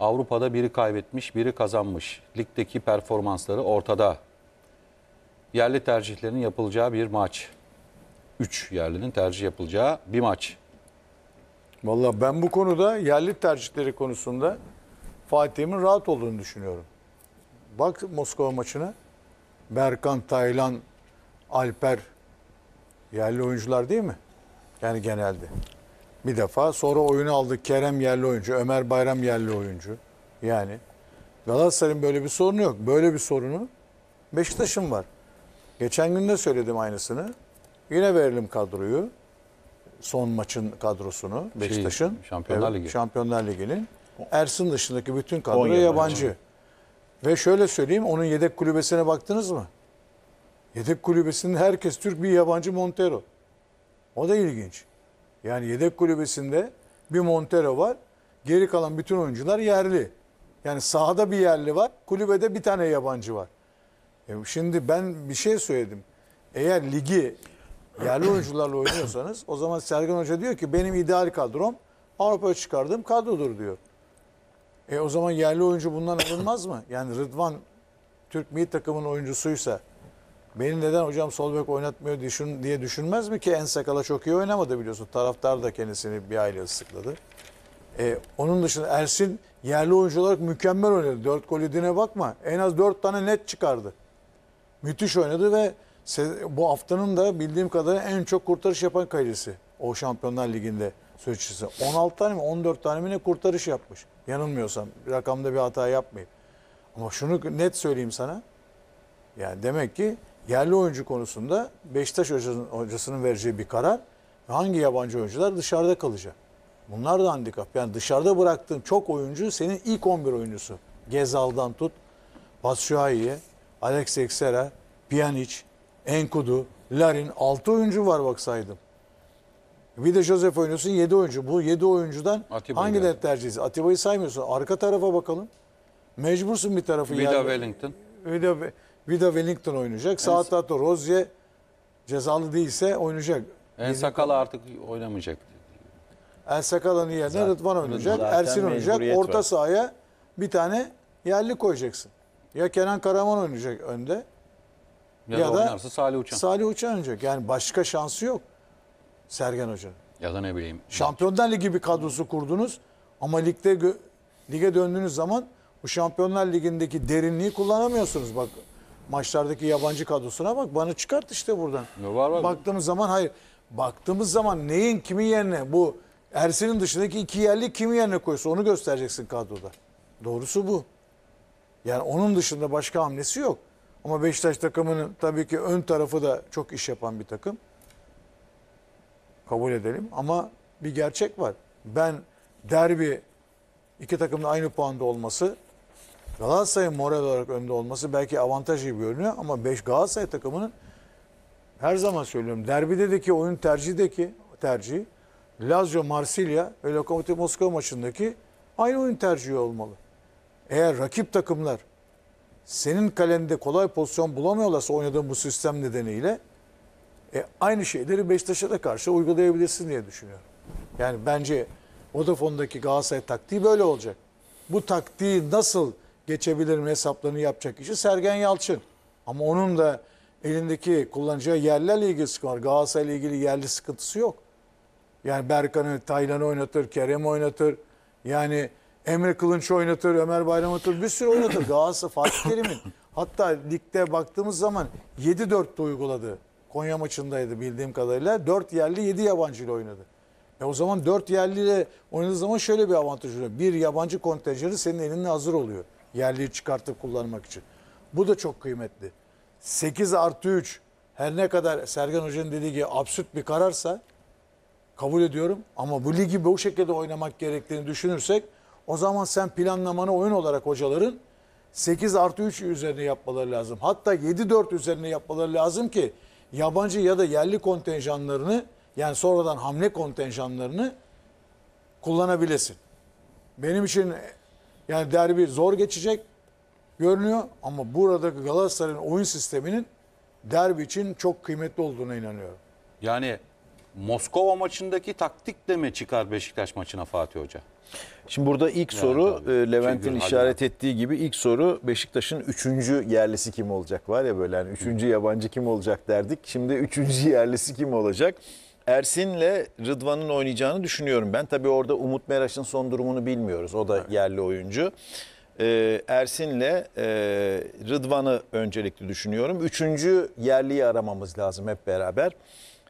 Avrupa'da biri kaybetmiş, biri kazanmış. Ligdeki performansları ortada. Yerli tercihlerin yapılacağı bir maç. 3 yerlinin tercih yapılacağı bir maç. Vallahi ben bu konuda yerli tercihleri konusunda Fatih'imin rahat olduğunu düşünüyorum. Bak Moskova maçına. Berkan, Taylan, Alper yerli oyuncular değil mi? Yani genelde. Bir defa sonra oyunu aldık. Kerem yerli oyuncu, Ömer Bayram yerli oyuncu. Yani Galatasaray'ın böyle bir sorunu yok. Böyle bir sorunu Beşiktaş'ın var. Geçen gün de söyledim aynısını. Yine verelim kadroyu. Son maçın kadrosunu Beşiktaş'ın. Şampiyonlar Ligi. Şampiyonlar Ligi'nin. Ersin dışındaki bütün kadro 10 yabancı. yabancı. Ve şöyle söyleyeyim onun yedek kulübesine baktınız mı? Yedek kulübesinde herkes Türk bir yabancı Montero. O da ilginç. Yani yedek kulübesinde bir Montero var. Geri kalan bütün oyuncular yerli. Yani sahada bir yerli var. Kulübede bir tane yabancı var. E şimdi ben bir şey söyledim. Eğer ligi yerli oyuncularla oynuyorsanız o zaman Sergen Hoca diyor ki benim ideal kadrom Avrupa'ya çıkardığım kadrodur diyor. E o zaman yerli oyuncu bundan alınmaz mı? Yani Rıdvan Türk milli takımın oyuncusuysa beni neden hocam sol bek oynatmıyor düşün, diye düşünmez mi ki En Sakala çok iyi oynamadı biliyorsun. Taraftar da kendisini bir aile ıslıkladı. E, onun dışında Ersin yerli oyuncu olarak mükemmel oynadı. Dört gol yediğine bakma. En az dört tane net çıkardı. Müthiş oynadı ve bu haftanın da bildiğim kadarıyla en çok kurtarış yapan kalecisi. O Şampiyonlar Ligi'nde sözcüsü. 16 tane mi 14 tane mi ne kurtarış yapmış. Yanılmıyorsam rakamda bir hata yapmayayım. Ama şunu net söyleyeyim sana. Yani demek ki yerli oyuncu konusunda Beşiktaş hocasının, hocasının vereceği bir karar hangi yabancı oyuncular dışarıda kalacak. Bunlar da handikap. Yani dışarıda bıraktığın çok oyuncu senin ilk 11 oyuncusu. Gezal'dan tut, Batshuayi'ye, Alex Teixeira, Pjanic, Enkudu, Larin 6 oyuncu var bak saydım. Bir de Joseph oynuyorsun 7 oyuncu. Bu 7 oyuncudan Atiba hangileri geldi. tercih ediyorsun? Atiba'yı saymıyorsun. Arka tarafa bakalım. Mecbursun bir tarafı. Vida yerli- Wellington. Vida, Vida Wellington oynayacak. Sağ tarafta Rozier cezalı değilse oynayacak. En Sakala artık oynamayacak. El Sakala'nın yerine Zaten- Rıdvan oynayacak. zaten Ersin oynayacak. Orta var. sahaya bir tane yerli koyacaksın. Ya Kenan Karaman oynayacak önde. Ya, Ya da da Salih Uçan. Salih Uçan oynayacak. Yani başka şansı yok Sergen Hoca'nın. ya da ne bileyim. Şampiyonlar Ligi bir kadrosu kurdunuz ama ligde lige döndüğünüz zaman bu Şampiyonlar Ligi'ndeki derinliği kullanamıyorsunuz. Bak maçlardaki yabancı kadrosuna bak bana çıkart işte buradan. Ya var, var. Baktığımız zaman hayır. Baktığımız zaman neyin kimin yerine bu Ersin'in dışındaki iki yerli kimin yerine koysa onu göstereceksin kadroda. Doğrusu bu. Yani onun dışında başka hamlesi yok. Ama Beşiktaş takımının tabii ki ön tarafı da çok iş yapan bir takım. Kabul edelim ama bir gerçek var. Ben derbi iki takımın aynı puanda olması Galatasaray'ın moral olarak önde olması belki avantaj gibi görünüyor ama 5 Galatasaray takımının her zaman söylüyorum derbideki oyun tercihdeki tercihi Lazio Marsilya ve Lokomotiv Moskova maçındaki aynı oyun tercihi olmalı. Eğer rakip takımlar senin kalende kolay pozisyon bulamıyorlarsa oynadığın bu sistem nedeniyle e, aynı şeyleri Beşiktaş'a da karşı uygulayabilirsin diye düşünüyorum. Yani bence Vodafone'daki Galatasaray taktiği böyle olacak. Bu taktiği nasıl geçebilirim hesaplarını yapacak kişi Sergen Yalçın. Ama onun da elindeki kullanacağı yerlerle ilgili sıkıntı var. Galatasaray'la ilgili yerli sıkıntısı yok. Yani Berkan'ı, Taylan'ı oynatır, Kerem oynatır. Yani Emre Kılınç oynatır, Ömer Bayram oynatır. Bir sürü oynatır. Galatasaray Fatih Terim'in. Hatta ligde baktığımız zaman 7-4'te uyguladı. Konya maçındaydı bildiğim kadarıyla. 4 yerli 7 yabancı ile oynadı. E o zaman 4 yerliyle oynadığı zaman şöyle bir avantaj oluyor. Bir yabancı kontenjanı senin elinde hazır oluyor. Yerliyi çıkartıp kullanmak için. Bu da çok kıymetli. 8 artı 3 her ne kadar Sergen Hoca'nın dediği gibi absürt bir kararsa kabul ediyorum. Ama bu ligi bu şekilde oynamak gerektiğini düşünürsek o zaman sen planlamanı oyun olarak hocaların 8 artı 3 üzerine yapmaları lazım. Hatta 7-4 üzerine yapmaları lazım ki yabancı ya da yerli kontenjanlarını yani sonradan hamle kontenjanlarını kullanabilesin. Benim için yani derbi zor geçecek görünüyor ama burada Galatasaray'ın oyun sisteminin derbi için çok kıymetli olduğuna inanıyorum. Yani Moskova maçındaki taktikle mi çıkar Beşiktaş maçına Fatih Hoca? Şimdi burada ilk soru tabii. e, Levent'in Çünkü işaret ettiği gibi ilk soru Beşiktaş'ın üçüncü yerlisi kim olacak var ya böyle hani üçüncü yabancı kim olacak derdik. Şimdi üçüncü yerlisi kim olacak? Ersin'le Rıdvan'ın oynayacağını düşünüyorum ben. Tabii orada Umut Meraş'ın son durumunu bilmiyoruz. O da yerli oyuncu. Ee, Ersin'le e, Rıdvan'ı öncelikli düşünüyorum. Üçüncü yerliyi aramamız lazım hep beraber.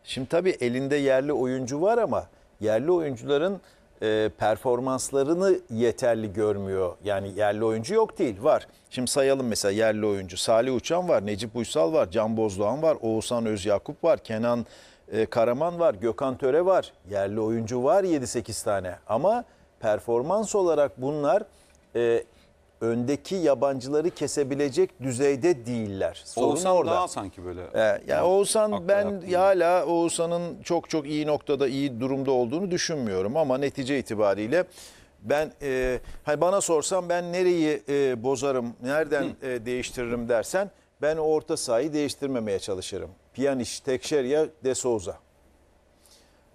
Şimdi tabii elinde yerli oyuncu var ama yerli oyuncuların e, performanslarını yeterli görmüyor. Yani yerli oyuncu yok değil var. Şimdi sayalım mesela yerli oyuncu. Salih Uçan var, Necip Uysal var, Can Bozdoğan var, Oğuzhan Özyakup var, Kenan e, Karaman var, Gökhan Töre var. Yerli oyuncu var 7-8 tane ama performans olarak bunlar e, öndeki yabancıları kesebilecek düzeyde değiller. Sorun Oğuzhan orada. daha sanki böyle. Ee, yani Oğuzhan Akla ben yatkın. hala Oğuzhan'ın çok çok iyi noktada iyi durumda olduğunu düşünmüyorum ama netice itibariyle ben e, hani bana sorsan ben nereyi e, bozarım, nereden e, değiştiririm dersen ben orta sahayı değiştirmemeye çalışırım. Pjanic, Tekşerya, De Souza.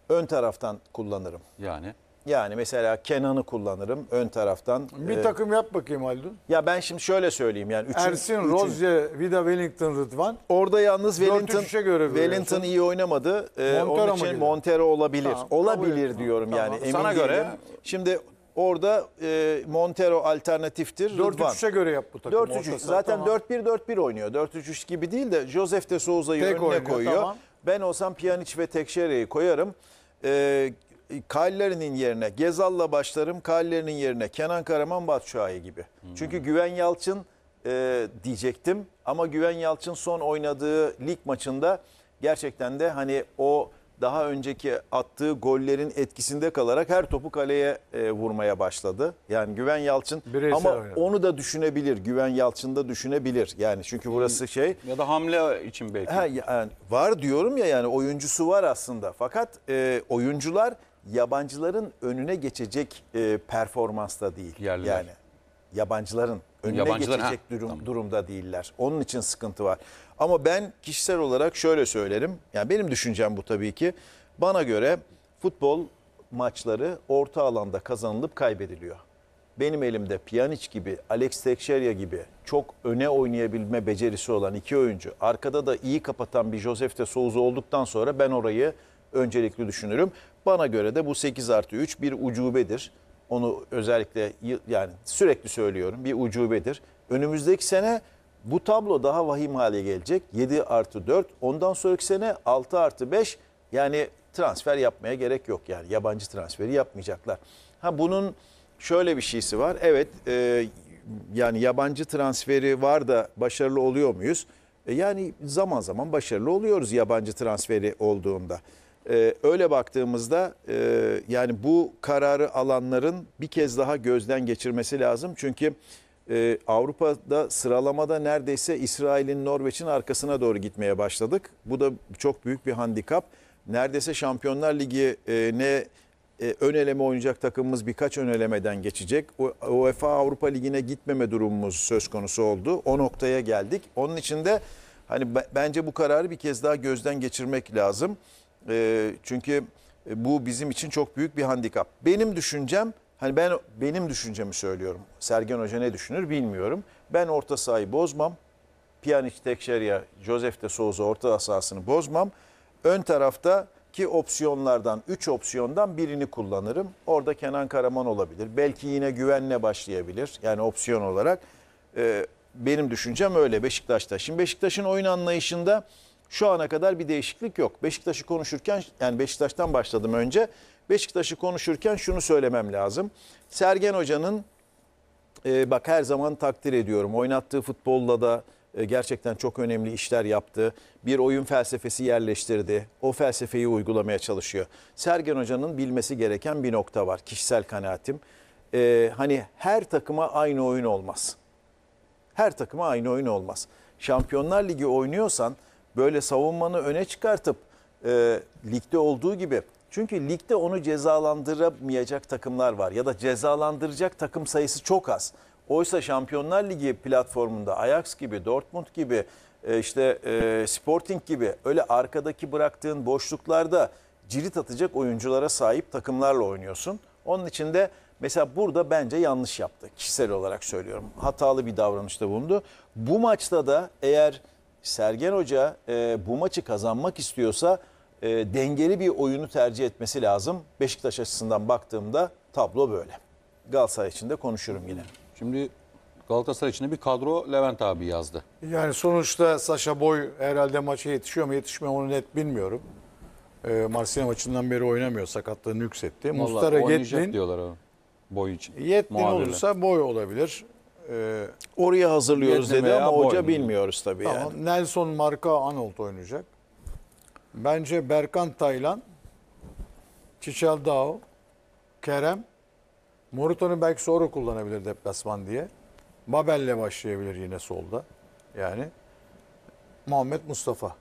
Ön taraftan kullanırım. Yani Yani mesela Kenan'ı kullanırım ön taraftan. Bir Ee, takım yap bakayım Haldun. ya ben şimdi şöyle söyleyeyim yani üçün, Ersin, üçün- Rozier, Vida Wellington, Rıdvan. Orada yalnız Wellington, 4-3'e göre Wellington iyi oynamadı. Ee, Montero onun için? Montero olabilir. Tamam, olabilir ettim. diyorum Tamam. yani. Emin Sana göre- değilim. Şimdi orada e, Montero alternatiftir. Rıdvan. 4-3'e göre yap bu takım. 4-3 Orta saha, zaten tamam. 4-1-4-1 oynuyor. 4-3-3 gibi değil de Josef de Souza'yı önüne oynuyor, koyuyor. tamam. Ben olsam Pjanic ve Tekşere'yi koyarım. Ee, Kallerinin yerine Gezal'la başlarım. Kallerinin yerine Kenan Karaman Batshuayi gibi. Hmm. Çünkü Güven Yalçın e, diyecektim ama Güven Yalçın son oynadığı lig maçında gerçekten de hani o daha önceki attığı gollerin etkisinde kalarak her topu kaleye e, vurmaya başladı. Yani Güven Yalçın Bireysel ama oynadı. onu da düşünebilir. Güven Yalçın da düşünebilir. Yani çünkü burası şey ya da hamle için belki. Ha, yani var diyorum ya yani oyuncusu var aslında. Fakat e, oyuncular yabancıların önüne geçecek e, performansta değil. Yerliler. Yani yabancıların önüne Yabancılar, geçecek ha, durum, tamam. durumda değiller. Onun için sıkıntı var. Ama ben kişisel olarak şöyle söylerim. Yani benim düşüncem bu tabii ki. Bana göre futbol maçları orta alanda kazanılıp kaybediliyor. Benim elimde Pjanic gibi, Alex Teixeira gibi çok öne oynayabilme becerisi olan iki oyuncu. Arkada da iyi kapatan bir Josef de Souza olduktan sonra ben orayı öncelikli düşünürüm. Bana göre de bu 8 artı 3 bir ucubedir. Onu özellikle yani sürekli söylüyorum bir ucubedir. Önümüzdeki sene bu tablo daha vahim hale gelecek. 7 artı 4 ondan sonraki sene 6 artı 5 yani transfer yapmaya gerek yok yani yabancı transferi yapmayacaklar. Ha bunun şöyle bir şeysi var. Evet e, yani yabancı transferi var da başarılı oluyor muyuz? E, yani zaman zaman başarılı oluyoruz yabancı transferi olduğunda. E, öyle baktığımızda e, yani bu kararı alanların bir kez daha gözden geçirmesi lazım. Çünkü e, Avrupa'da sıralamada neredeyse İsrail'in, Norveç'in arkasına doğru gitmeye başladık. Bu da çok büyük bir handikap. Neredeyse Şampiyonlar Ligi e, ne e, ön eleme oynayacak takımımız birkaç ön elemeden geçecek. UEFA Avrupa Ligi'ne gitmeme durumumuz söz konusu oldu. O noktaya geldik. Onun için de hani be- bence bu kararı bir kez daha gözden geçirmek lazım. E, çünkü bu bizim için çok büyük bir handikap. Benim düşüncem hani ben benim düşüncemi söylüyorum. Sergen Hoca ne düşünür bilmiyorum. Ben orta sahayı bozmam. Pjanic, Tekşerya, Josef de Souza orta sahasını bozmam. Ön tarafta ki opsiyonlardan 3 opsiyondan birini kullanırım. Orada Kenan Karaman olabilir. Belki yine güvenle başlayabilir. Yani opsiyon olarak. Ee, benim düşüncem öyle Beşiktaş'ta. Şimdi Beşiktaş'ın oyun anlayışında şu ana kadar bir değişiklik yok. Beşiktaş'ı konuşurken yani Beşiktaş'tan başladım önce. Beşiktaş'ı konuşurken şunu söylemem lazım. Sergen Hoca'nın e, bak her zaman takdir ediyorum. Oynattığı futbolla da e, gerçekten çok önemli işler yaptı. Bir oyun felsefesi yerleştirdi. O felsefeyi uygulamaya çalışıyor. Sergen Hoca'nın bilmesi gereken bir nokta var. Kişisel kanaatim. E, hani her takıma aynı oyun olmaz. Her takıma aynı oyun olmaz. Şampiyonlar Ligi oynuyorsan böyle savunmanı öne çıkartıp e, ligde olduğu gibi çünkü ligde onu cezalandıramayacak takımlar var ya da cezalandıracak takım sayısı çok az. Oysa Şampiyonlar Ligi platformunda Ajax gibi, Dortmund gibi, e, işte e, Sporting gibi öyle arkadaki bıraktığın boşluklarda cirit atacak oyunculara sahip takımlarla oynuyorsun. Onun için de Mesela burada bence yanlış yaptı. Kişisel olarak söylüyorum. Hatalı bir davranışta bulundu. Bu maçta da eğer Sergen Hoca e, bu maçı kazanmak istiyorsa e, dengeli bir oyunu tercih etmesi lazım. Beşiktaş açısından baktığımda tablo böyle. Galatasaray için de konuşurum yine. Şimdi Galatasaray için bir kadro Levent abi yazdı. Yani sonuçta Saşa Boy herhalde maça yetişiyor mu yetişmiyor onu net bilmiyorum. Ee, Marsilya maçından beri oynamıyor. Sakatlığını yükseltti. Vallahi Mustara oynayacak Yetlin. diyorlar o boy için. Yetlin Muhabirler. olursa Boy olabilir. Ee, Oraya hazırlıyoruz dedi veya ama hoca bilmiyoruz tabii yani. tamam. Nelson Marka Arnold oynayacak. Bence Berkan Taylan, Çiçeldao, Kerem, Moruto'nu belki sonra kullanabilir deplasman diye. Babel'le başlayabilir yine solda. Yani Muhammed Mustafa.